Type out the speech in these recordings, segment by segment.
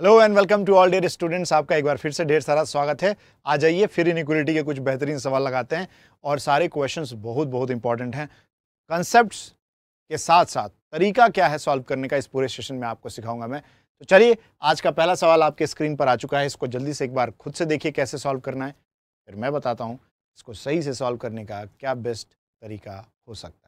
Hello and welcome to all dear students आपका एक बार फिर से ढेर सारा स्वागत है। आ जाइए, फिर इनिक्वलिटी के कुछ बेहतरीन सवाल लगाते हैं और सारे क्वेश्चंस बहुत बहुत इंपॉर्टेंट हैं। कंसेप्ट्स के साथ साथ तरीका क्या है सॉल्व करने का, इस पूरे सेशन में आपको सिखाऊँगा मैं। तो चलिए, आज का पहला सवाल आपके स्क्रीन पर आ चुका है। इसको जल्दी से एक बार खुद से देखिए कैसे सॉल्व करना है। फिर मैं बताता हूँ इसको सही से सॉल्व करने का क्या बेस्ट तरीका हो सकता है।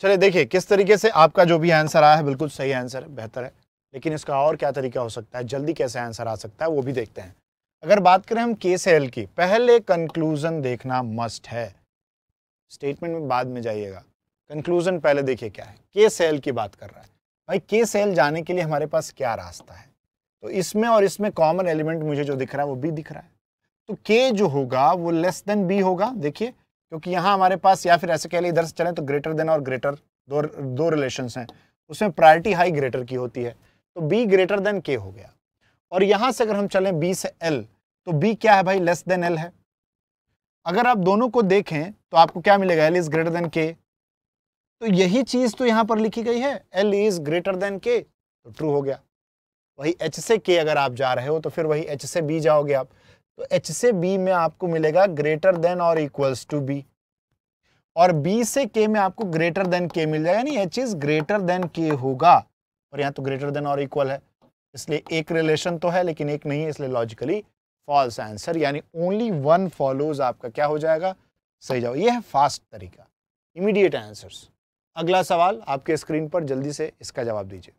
चलिए देखिए, किस तरीके से आपका जो भी आंसर आया है, बिल्कुल सही आंसर है, बेहतर है। लेकिन इसका और क्या तरीका हो सकता है? जल्दी कैसे आंसर आ सकता है, वो भी देखते हैं। अगर बात करें हम के से एल की, पहले कंक्लूजन देखना मस्ट है। स्टेटमेंट में बाद में जाइएगा। कंक्लूजन पहले देखिए क्या है। के सेल की बात कर रहा है। भाई के सेल जाने के लिए हमारे पास क्या रास्ता है? तो इसमें और इसमें कॉमन एलिमेंट मुझे जो दिख रहा है, वो बी दिख रहा है। तो के जो होगा, वो लेस देन बी होगा। देखिए क्योंकि यहाँ हमारे पास या फिर ऐसे कह लिए इधर से चलें तो ग्रेटर देन और ग्रेटर दो दो रिलेशन हैं। उसमें प्रायोरिटी हाई ग्रेटर की होती है। तो बी ग्रेटर देन के हो गया। और यहाँ से अगर हम चलें बी से एल तो बी क्या है भाई? लेस देन एल है। अगर आप दोनों को देखें तो आपको क्या मिलेगा? एल इज़ ग्रेटर देन के तो यही चीज़ तो यहाँ पर लिखी गई है। एल इज़ ग्रेटर देन के तो ट्रू हो गया। वही एच से के अगर आप जा रहे हो तो फिर वही एच से बी जाओगे आप। तो एच से बी में आपको मिलेगा ग्रेटर देन और इक्वल्स टू बी और बी से के में आपको ग्रेटर देन के मिल जाएगा, यानी एच इज़ ग्रेटर देन के होगा। और यहाँ तो ग्रेटर देन और इक्वल है, इसलिए एक रिलेशन तो है, लेकिन एक नहीं है, इसलिए लॉजिकली फॉल्स आंसर यानी ओनली वन फॉलोज आपका क्या हो जाएगा? सही जाओ। ये है फास्ट तरीका। इमीडिएट आंसर्स अगला सवाल आपके स्क्रीन पर, जल्दी से इसका जवाब दीजिए।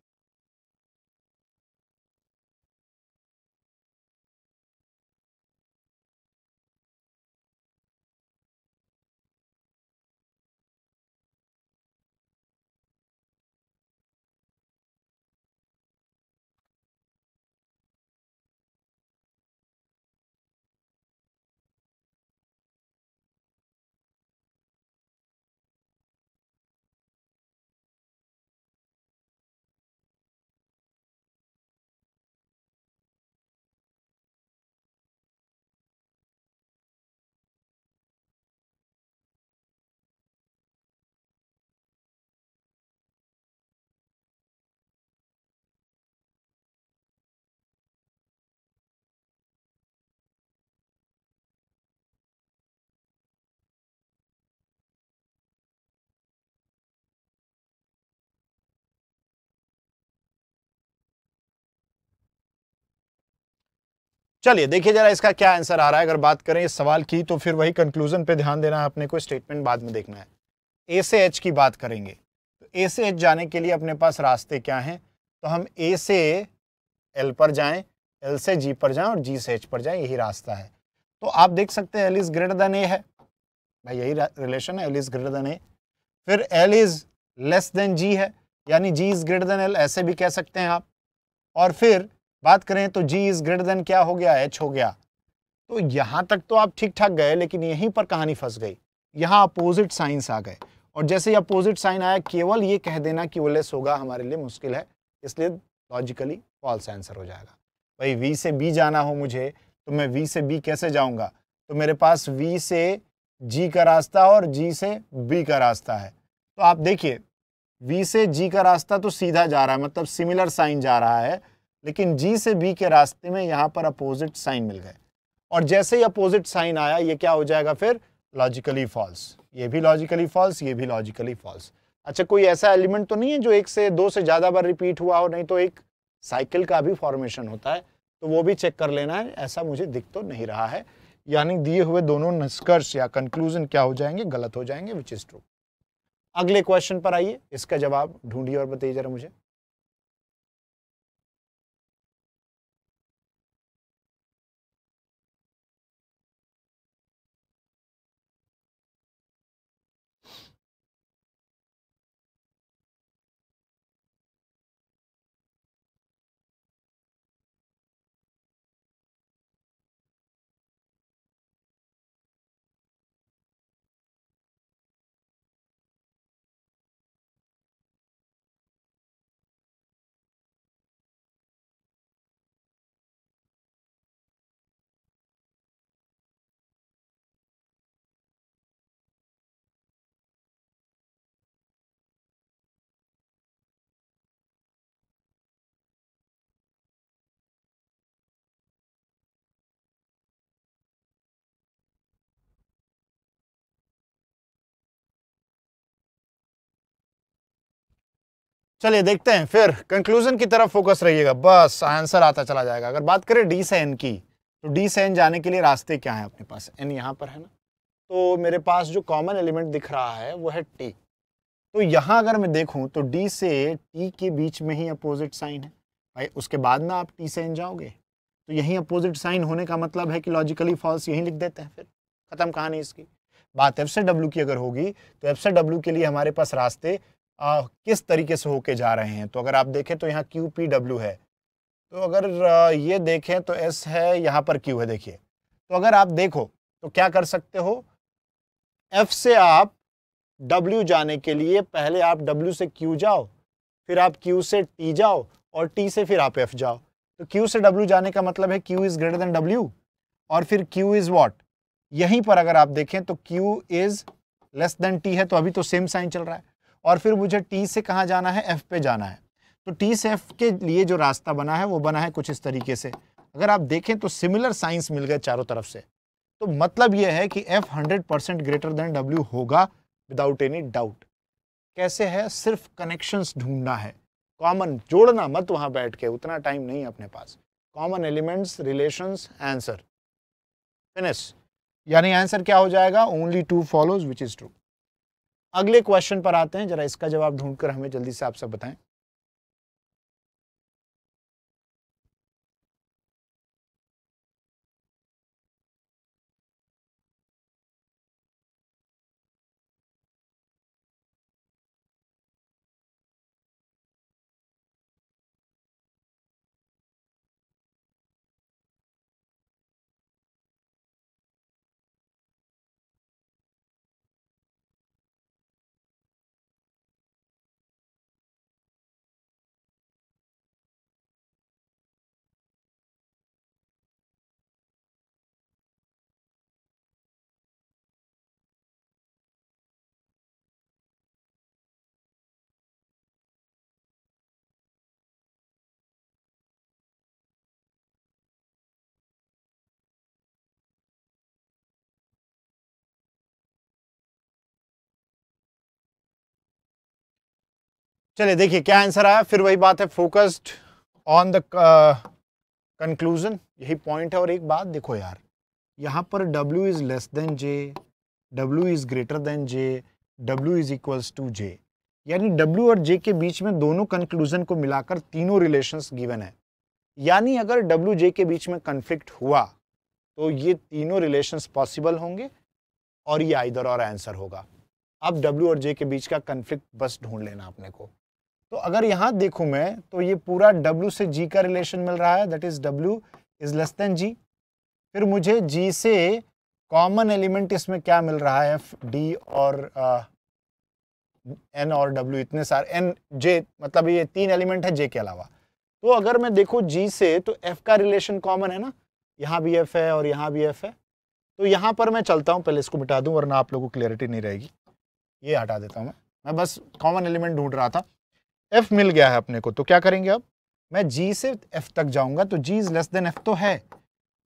चलिए, देखिए जरा इसका क्या आंसर आ रहा है। अगर बात करें इस सवाल की तो फिर वही कंक्लूजन पे ध्यान देना है, अपने को स्टेटमेंट बाद में देखना है। ए से एच की बात करेंगे। तो ए से एच जाने के लिए अपने पास रास्ते क्या हैं? तो हम ए से एल पर जाएँ एल से जी पर जाएँ और जी से एच पर जाएँ, यही रास्ता है। तो आप देख सकते हैं L is greater than A है। भाई, यही रिलेशन है। L is greater than A फिर L is less than G है। यानी G is greater than L ऐसे भी कह सकते हैं आप। और फिर बात करें तो जी इज़ ग्रेटर देन क्या हो गया? एच हो गया। तो यहाँ तक तो आप ठीक ठाक गए, लेकिन यहीं पर कहानी फंस गई। यहाँ अपोजिट साइंस आ गए। और जैसे ही अपोजिट साइन आया, केवल ये कह देना कि वो लेस होगा हमारे लिए मुश्किल है। इसलिए लॉजिकली फॉल्स आंसर हो जाएगा। भाई वी से बी जाना हो मुझे तो मैं वी से बी कैसे जाऊँगा? तो मेरे पास वी से जी का रास्ता और जी से बी का रास्ता है। तो आप देखिए वी से जी का रास्ता तो सीधा जा रहा है मतलब सिमिलर साइन जा रहा है। लेकिन जी से बी के रास्ते में यहाँ पर अपोजिट साइन मिल गए। और जैसे ही अपोजिट साइन आया, ये क्या हो जाएगा फिर? लॉजिकली फॉल्स ये भी लॉजिकली फॉल्स ये भी लॉजिकली फॉल्स अच्छा कोई ऐसा एलिमेंट तो नहीं है जो एक से दो से ज़्यादा बार रिपीट हुआ हो, नहीं तो एक साइकिल का भी फॉर्मेशन होता है। तो वो भी चेक कर लेना है। ऐसा मुझे दिख तो नहीं रहा है। यानी दिए हुए दोनों निष्कर्ष या कंक्लूजन क्या हो जाएँगे? गलत हो जाएँगे विच इज़ ट्रू अगले क्वेश्चन पर आइए। इसका जवाब ढूंढिए और बताइए जरा मुझे। चलिए देखते हैं, फिर कंक्लूजन की तरफ़ फोकस रहिएगा। बस आंसर आता चला जाएगा। अगर बात करें डी से एन की तो डी से एन जाने के लिए रास्ते क्या है अपने पास? एन यहाँ पर है ना? तो मेरे पास जो कॉमन एलिमेंट दिख रहा है, वो है टी तो यहाँ अगर मैं देखूँ तो डी से टी के बीच में ही अपोजिट साइन है। भाई, उसके बाद ना आप टी से एन जाओगे। तो यहीं अपोजिट साइन होने का मतलब है कि लॉजिकली फॉल्स यहीं लिख देते हैं फिर। ख़त्म कहानी इसकी। बात एफ़ से डब्ल्यू की अगर होगी तो एफ़ से डब्ल्यू के लिए हमारे पास रास्ते आ, किस तरीके से होके जा रहे हैं? तो अगर आप देखें तो यहाँ क्यू पी डब्ल्यू है। तो अगर ये देखें तो एस है यहाँ पर क्यू है देखिए। तो अगर आप देखो तो क्या कर सकते हो? एफ़ से आप डब्ल्यू जाने के लिए पहले आप डब्ल्यू से क्यू जाओ फिर आप क्यू से टी जाओ और टी से फिर आप एफ़ जाओ। तो क्यू से डब्ल्यू जाने का मतलब है Q is greater than W और फिर क्यू इज़ वॉट यहीं पर अगर आप देखें तो Q is less than T है तो अभी तो सेम साइन चल रहा है। और फिर मुझे टी से कहाँ जाना है? एफ़ पे जाना है। तो टी से एफ़ के लिए जो रास्ता बना है, वो बना है कुछ इस तरीके से। अगर आप देखें तो सिमिलर साइंस मिल गए चारों तरफ़ से। तो मतलब यह है कि F hundred percent greater than W होगा विदाउट एनी डाउट कैसे है? सिर्फ़ कनेक्शंस ढूंढना है। कॉमन जोड़ना मत वहाँ बैठ के, उतना टाइम नहीं है अपने पास। Common elements relations answer finish यानी आंसर क्या हो जाएगा? Only two follows which is true अगले क्वेश्चन पर आते हैं। जरा इसका जवाब ढूंढकर हमें जल्दी से आप सब बताएँ। चलिए देखिए क्या आंसर आया? फिर वही बात है फोकस्ड ऑन द कंक्लूजन यही पॉइंट है और एक बात देखो यार यहाँ पर W is less than J, W is greater than J, W is equals to J. यानी W और J के बीच में दोनों कंक्लूजन को मिलाकर तीनों रिलेशंस गिवन है। यानी अगर W J के बीच में कन्फ्लिक्ट हुआ तो ये तीनों रिलेशंस पॉसिबल होंगे और ये आइदर और आंसर होगा। अब W और J के बीच का कन्फ्लिक्ट बस ढूंढ लेना अपने को। तो अगर यहाँ देखूँ मैं तो ये पूरा W से G का रिलेशन मिल रहा है that is W is less than G. फिर मुझे G से कॉमन एलिमेंट इसमें क्या मिल रहा है? एफ़ डी और एन और डब्ल्यू इतने सारे एन जे मतलब ये तीन एलिमेंट है जे के अलावा। तो अगर मैं देखूँ जी से तो एफ़ का रिलेशन कॉमन है ना? यहाँ भी एफ़ है और यहाँ भी एफ़ है। तो यहाँ पर मैं चलता हूँ, पहले इसको मिटा दूँ, वरना आप लोगों को क्लियरिटी नहीं रहेगी। ये हटा देता हूँ मैं। मैं बस कॉमन एलिमेंट ढूंढ रहा था। एफ़ मिल गया है अपने को तो क्या करेंगे अब मैं जी से एफ़ तक जाऊँगा तो G is less than F तो है,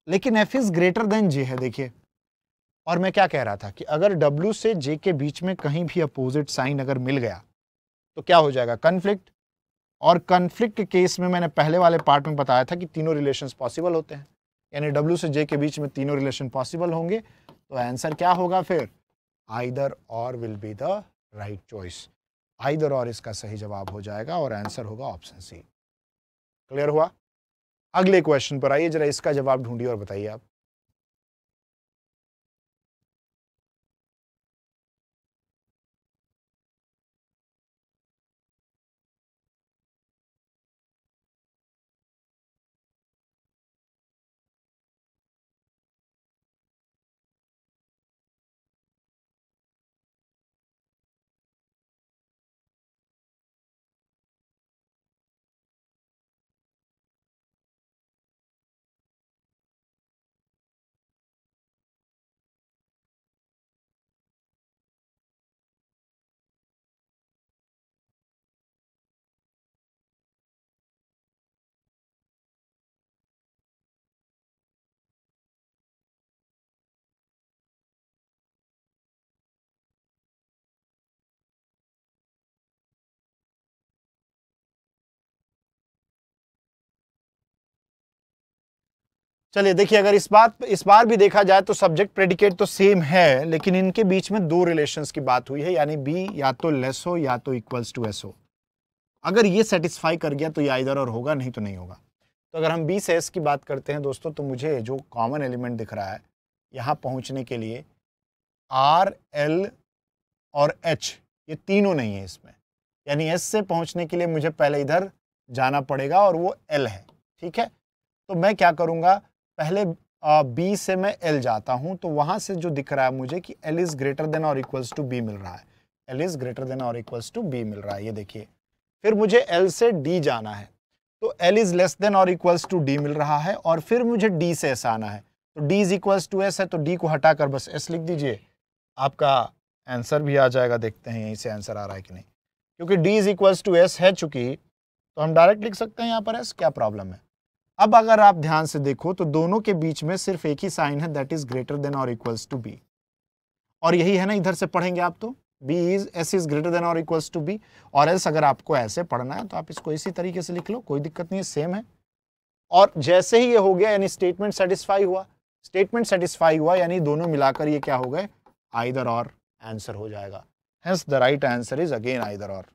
लेकिन F is greater than J है, देखिए। और मैं क्या कह रहा था कि अगर डब्ल्यू से जे के बीच में कहीं भी अपोजिट साइन अगर मिल गया तो क्या हो जाएगा? कन्फ्लिक्ट और कन्फ्लिक्ट के केस में मैंने पहले वाले पार्ट में बताया था कि तीनों रिलेशन पॉसिबल होते हैं। यानी डब्ल्यू से जे के बीच में तीनों रिलेशन पॉसिबल होंगे तो आंसर क्या होगा फिर? आइदर और will be the right choice either और इसका सही जवाब हो जाएगा और आंसर होगा ऑप्शन सी क्लियर हुआ? अगले क्वेश्चन पर आइए, जरा इसका जवाब ढूंढिए और बताइए आप। चलिए, देखिए, अगर इस बात इस बार भी देखा जाए तो सब्जेक्ट प्रेडिकेट तो सेम है, लेकिन इनके बीच में दो रिलेशंस की बात हुई है, यानी बी या तो लेस हो या तो इक्वल्स टू एस हो। अगर ये सेटिस्फाई कर गया तो ये इधर और होगा, नहीं तो नहीं होगा। तो अगर हम बी से एस की बात करते हैं दोस्तों तो मुझे जो कॉमन एलिमेंट दिख रहा है, यहाँ पहुँचने के लिए आर एल और एच ये तीनों नहीं है इसमें। यानी एस से पहुँचने के लिए मुझे पहले इधर जाना पड़ेगा और वो एल है, ठीक है? तो मैं क्या करूँगा? पहले बी से मैं एल जाता हूँ तो वहाँ से जो दिख रहा है मुझे कि एल इज़ ग्रेटर देन और इक्वल्स टू बी मिल रहा है। एल इज़ ग्रेटर देन और इक्वल्स टू बी मिल रहा है, ये देखिए। फिर मुझे एल से डी जाना है तो एल इज़ लेस देन और इक्वल्स टू डी मिल रहा है, और फिर मुझे डी से एस आना है। तो D is equals to S है तो डी को हटाकर बस एस लिख दीजिए। आपका आंसर भी आ जाएगा, देखते हैं यहीं से आंसर आ रहा है कि नहीं। क्योंकि D is equals to S है चुकी तो हम डायरेक्ट लिख सकते हैं यहाँ पर एस क्या प्रॉब्लम है? अब अगर आप ध्यान से देखो तो दोनों के बीच में सिर्फ़ एक ही साइन है दैट इज़ ग्रेटर देन और इक्वल्स टू बी और यही है ना, इधर से पढ़ेंगे आप तो। B is S is greater than और इक्वल्स टू बी और एल्स अगर आपको ऐसे पढ़ना है तो आप इसको इसी तरीके से लिख लो, कोई दिक्कत नहीं है सेम है। और जैसे ही ये हो गया, यानी स्टेटमेंट सेटिस्फाई हुआ। स्टेटमेंट सेटिस्फाई हुआ, यानी दोनों मिलाकर ये क्या हो गए? आइदर और आंसर हो जाएगा। Hence the right answer is again either और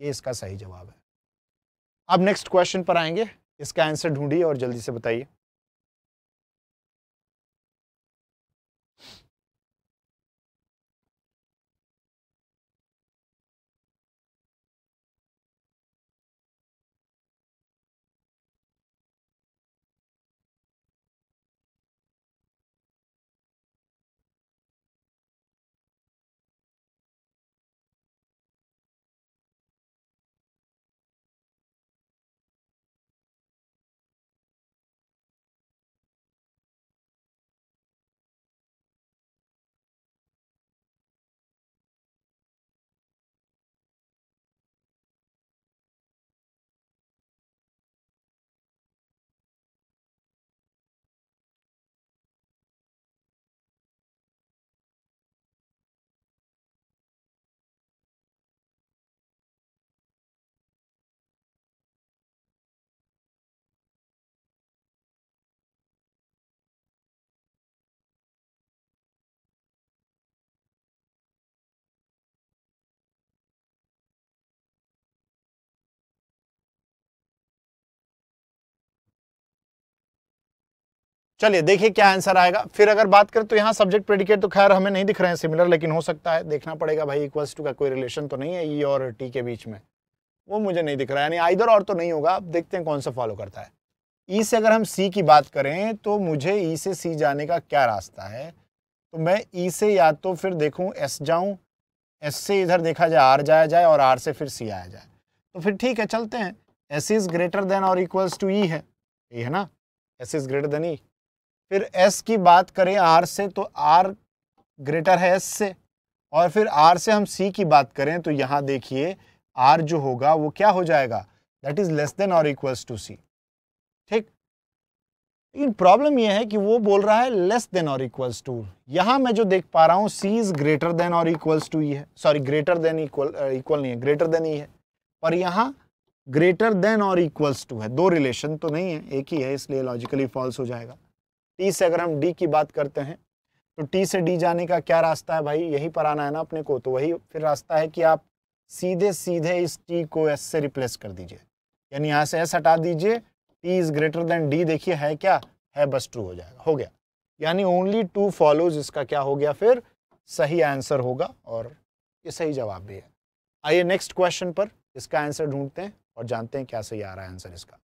ये इसका सही जवाब है। अब नेक्स्ट क्वेश्चन पर आएँगे। इसका आंसर ढूंढिए और जल्दी से बताइए। चलिए, देखिए क्या आंसर आएगा। फिर अगर बात करें तो यहाँ सब्जेक्ट प्रेडिकेट तो खैर हमें नहीं दिख रहे हैं सिमिलर लेकिन हो सकता है, देखना पड़ेगा भाई इक्वल्स टू का कोई रिलेशन तो नहीं है ई e और टी के बीच में। वो मुझे नहीं दिख रहा है, यानी आइदर और तो नहीं होगा। अब देखते हैं कौन सा फॉलो करता है। ई e से अगर हम सी की बात करें तो मुझे ई e से सी जाने का क्या रास्ता है? तो मैं ई से या तो फिर देखूँ एस जाऊँ एस से इधर देखा जाए आर जाया जाए और आर से फिर सी आया जाए। तो फिर ठीक है, चलते हैं। एस इज़ ग्रेटर देन और इक्वल्स टू ई है। ये है ना? S is greater than E फिर एस की बात करें आर से तो आर ग्रेटर है एस से। और फिर आर से हम सी की बात करें तो यहाँ देखिए आर जो होगा, वो क्या हो जाएगा? दैट इज़ लेस देन और इक्वल्स टू सी ठीक? लेकिन प्रॉब्लम यह है कि वो बोल रहा है लेस देन और इक्वल्स टू यहाँ मैं जो देख पा रहा हूँ सी इज़ ग्रेटर देन और इक्वल्स टू ई है। Sorry greater than equal equal नहीं है ग्रेटर देन ई है। पर यहाँ ग्रेटर देन और इक्वल्स टू है। दो रिलेशन तो नहीं है, एक ही है, इसलिए लॉजिकली फॉल्स हो जाएगा। टी से अगर हम डी की बात करते हैं तो टी से डी जाने का क्या रास्ता है भाई? यहीं पर आना है ना अपने को तो वही फिर रास्ता है कि आप सीधे सीधे इस टी को एस से रिप्लेस कर दीजिए। यानी यहाँ से एस हटा दीजिए T is greater than D देखिए, है क्या? है बस ट्रू हो जाएगा, हो गया। यानी ओनली टू फॉलोज इसका क्या हो गया फिर? सही आंसर होगा और ये सही जवाब भी है। आइए नेक्स्ट क्वेश्चन पर, इसका आंसर ढूंढते हैं और जानते हैं क्या सही आ रहा है आंसर इसका।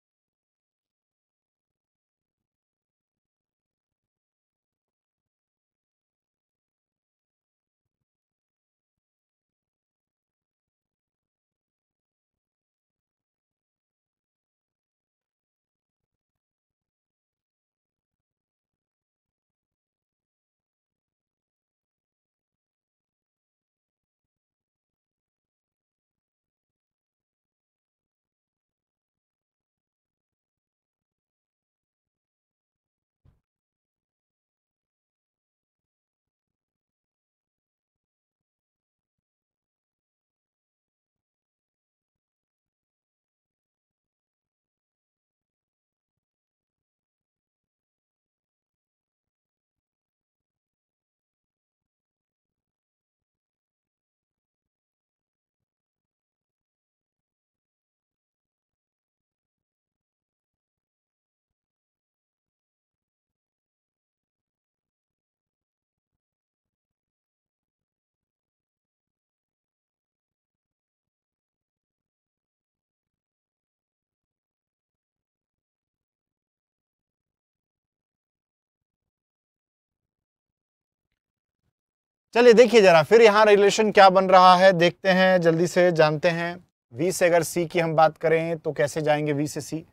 चलिए देखिए जरा, फिर यहाँ रिलेशन क्या बन रहा है, देखते हैं, जल्दी से जानते हैं। वी से अगर सी की हम बात करें तो कैसे जाएँगे वी से सी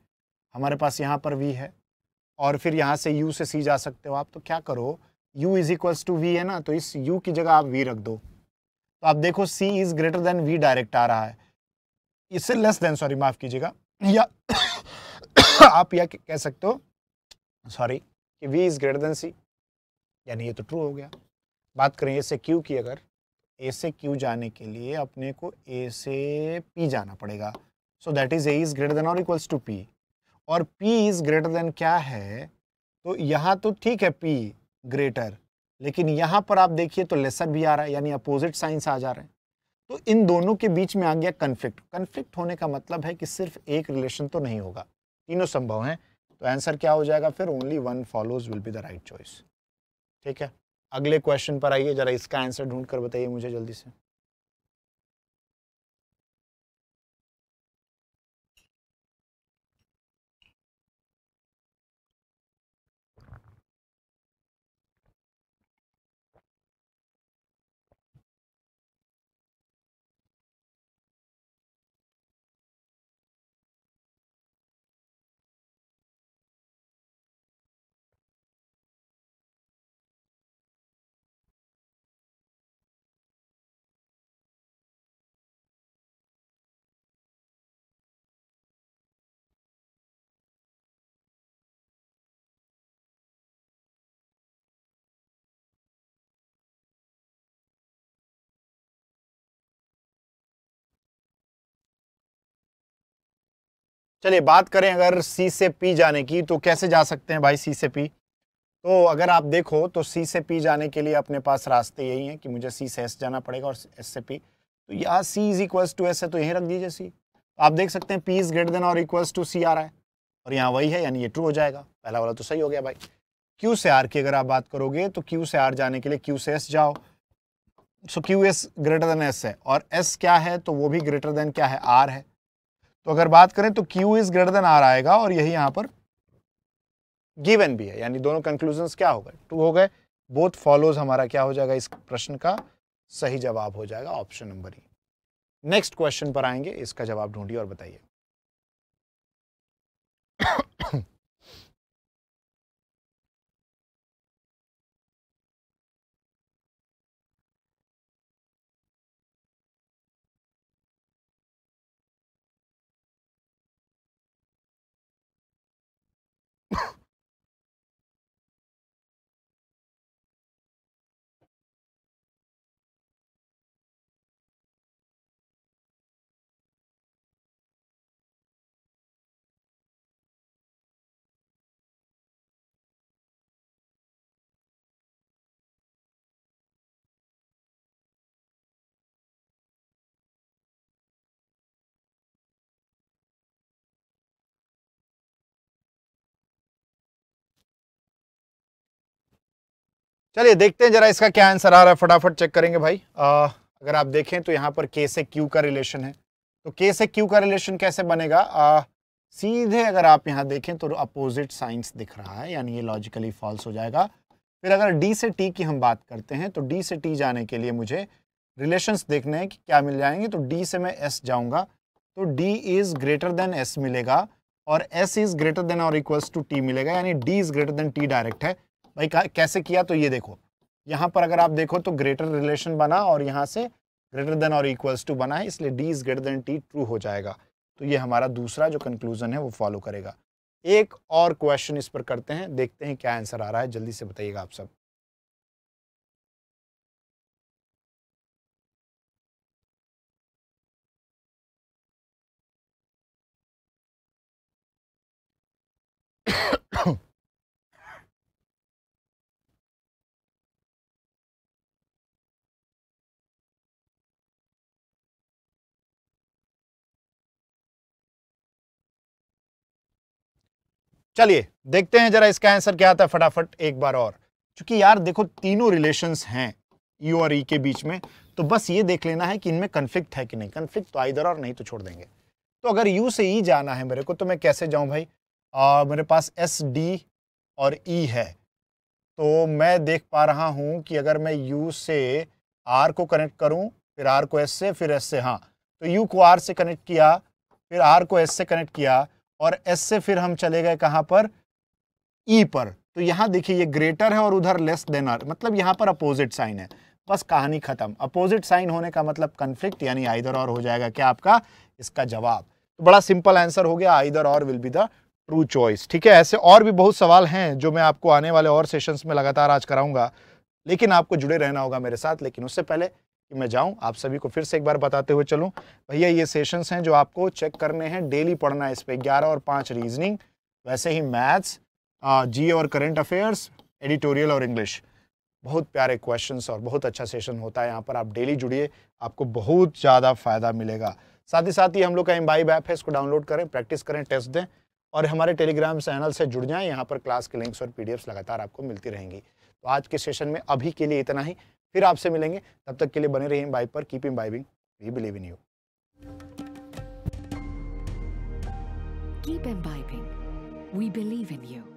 हमारे पास यहाँ पर वी है, और फिर यहाँ से यू से सी जा सकते हो आप तो क्या करो? U is equals to V है ना तो इस u की जगह आप v रख दो। तो आप देखो, c is greater than v direct आ रहा है। इससे लेस देन सॉरी माफ़ कीजिएगा। या आप यह कह सकते हो सॉरी कि इज़ ग्रेटर देन c यानी ये तो ट्रू हो गया। बात करें ए से क्यू की अगर ए से क्यू जाने के लिए अपने को ए से पी जाना पड़ेगा। So that is A is greater than और इक्वल्स टू पी और पी इज़ ग्रेटर देन क्या है? तो यहाँ तो ठीक है पी ग्रेटर लेकिन यहाँ पर आप देखिए तो लेसर भी आ रहा है, यानी अपोजिट साइंस आ जा रहे हैं। तो इन दोनों के बीच में आ गया कन्फ्लिक्ट कन्फ्लिक्ट होने का मतलब है कि सिर्फ़ एक रिलेशन तो नहीं होगा। तीनों संभव हैं। तो आंसर क्या हो जाएगा? फिर only one follows will be the right choice ठीक है? अगले क्वेश्चन पर आइए जरा इसका आंसर ढूंढ कर बताइए मुझे जल्दी से। चलिए, बात करें अगर सी से पी जाने की तो कैसे जा सकते हैं भाई सी से पी तो अगर आप देखो तो सी से पी जाने के लिए अपने पास रास्ते यही हैं कि मुझे सी से एस जाना पड़ेगा और एस से पी तो यहाँ C is equals to S है तो यहीं रख दीजिए सी आप देख सकते हैं पी इज़ ग्रेटर देन और इक्वल्स टू सी आ रहा है। और यहाँ वही है, यानी ये ट्रू हो जाएगा। पहला वाला तो सही हो गया भाई। क्यू से आर की अगर आप बात करोगे तो क्यू से आर जाने के लिए क्यू से एस जाओ। So Q S greater than S है। और एस क्या है तो वो भी ग्रेटर देन क्या है? आर है। तो अगर बात करें तो Q is greater than R आएगा और यही यहाँ पर गिवन भी है। यानी दोनों कंक्लूजन क्या हो गए? टू हो गए। बोथ फॉलोज हमारा क्या हो जाएगा? इस प्रश्न का सही जवाब हो जाएगा option number E next question पर आएँगे, इसका जवाब ढूंढिए और बताइए। चलिए देखते हैं जरा इसका क्या आंसर आ रहा है। फटाफट चेक करेंगे भाई। आ, अगर आप देखें तो यहाँ पर के से क्यू का रिलेशन है। तो के से क्यू का रिलेशन कैसे बनेगा? आ, सीधे अगर आप यहाँ देखें तो अपोजिट साइंस दिख रहा है यानी ये लॉजिकली फॉल्स हो जाएगा। फिर अगर डी से टी की हम बात करते हैं तो डी से टी जाने के लिए मुझे रिलेशंस देखने हैं कि क्या मिल जाएँगे। तो डी से मैं एस जाऊँगा। तो D is greater than S मिलेगा और S is greater than or equals to T मिलेगा यानी D is greater than T direct है। भाई कैसे किया तो ये देखो। यहाँ पर अगर आप देखो तो ग्रेटर रिलेशन बना और यहाँ से greater than or equals to बना है, इसलिए D is greater than T true हो जाएगा। तो ये हमारा दूसरा जो कंक्लूजन है, वो फॉलो करेगा। एक और क्वेश्चन इस पर करते हैं, देखते हैं क्या आंसर आ रहा है, जल्दी से बताइएगा आप सब। चलिए देखते हैं जरा इसका आंसर क्या आता है फटाफट एक बार और। क्योंकि यार देखो तीनों रिलेशंस हैं यू और ई के बीच में तो बस ये देख लेना है कि इनमें कन्फ्लिक्ट है कि नहीं। कन्फ्लिक्ट तो इधर और नहीं तो छोड़ देंगे। तो अगर यू से ई जाना है मेरे को तो मैं कैसे जाऊँ भाई? आ, मेरे पास एस डी और ई है। तो मैं देख पा रहा हूँ कि अगर मैं यू से आर को कनेक्ट करूँ फिर आर को एस से फिर एस से हाँ। तो यू को आर से कनेक्ट किया फिर आर को एस से कनेक्ट किया और एस से फिर हम चले गए कहाँ पर? ई e पर। तो यहाँ देखिए, ये ग्रेटर है और उधर लेस देन आर मतलब यहाँ पर अपोजिट साइन है। बस कहानी खत्म। अपोजिट साइन होने का मतलब कंफ्लिक्ट यानी आइदर और हो जाएगा। क्या आपका? इसका जवाब। तो बड़ा सिंपल आंसर हो गया। Either or will be the true choice ठीक है? ऐसे और भी बहुत सवाल हैं जो मैं आपको आने वाले और सेशंस में लगातार आज कराऊँगा। लेकिन आपको जुड़े रहना होगा मेरे साथ, लेकिन उससे पहले कि मैं जाऊँ, आप सभी को फिर से एक बार बताते हुए चलूँ। भैया, ये सेशंस हैं जो आपको चेक करने हैं डेली पढ़ना है इस पर ग्यारह और पाँच रीजनिंग वैसे ही मैथ्स जी और करेंट अफेयर्स एडिटोरियल और इंग्लिश बहुत प्यारे क्वेश्चंस और बहुत अच्छा सेशन होता है, यहाँ पर आप डेली जुड़िए, आपको बहुत ज़्यादा फ़ायदा मिलेगा। साथ ही साथ ही हम लोग का इम्बाइब ऐप है, इसको डाउनलोड करें प्रैक्टिस करें टेस्ट दें और हमारे टेलीग्राम चैनल से जुड़ जाएँ। यहाँ पर क्लास के लिंक्स और पीडीएफ्स लगातार आपको मिलती रहेंगी। तो आज के सेशन में अभी के लिए इतना ही। फिर आपसे मिलेंगे तब तक के लिए बने रहिए बाइक पर keep in imbibing we believe in you keep in imbibing. We believe in you.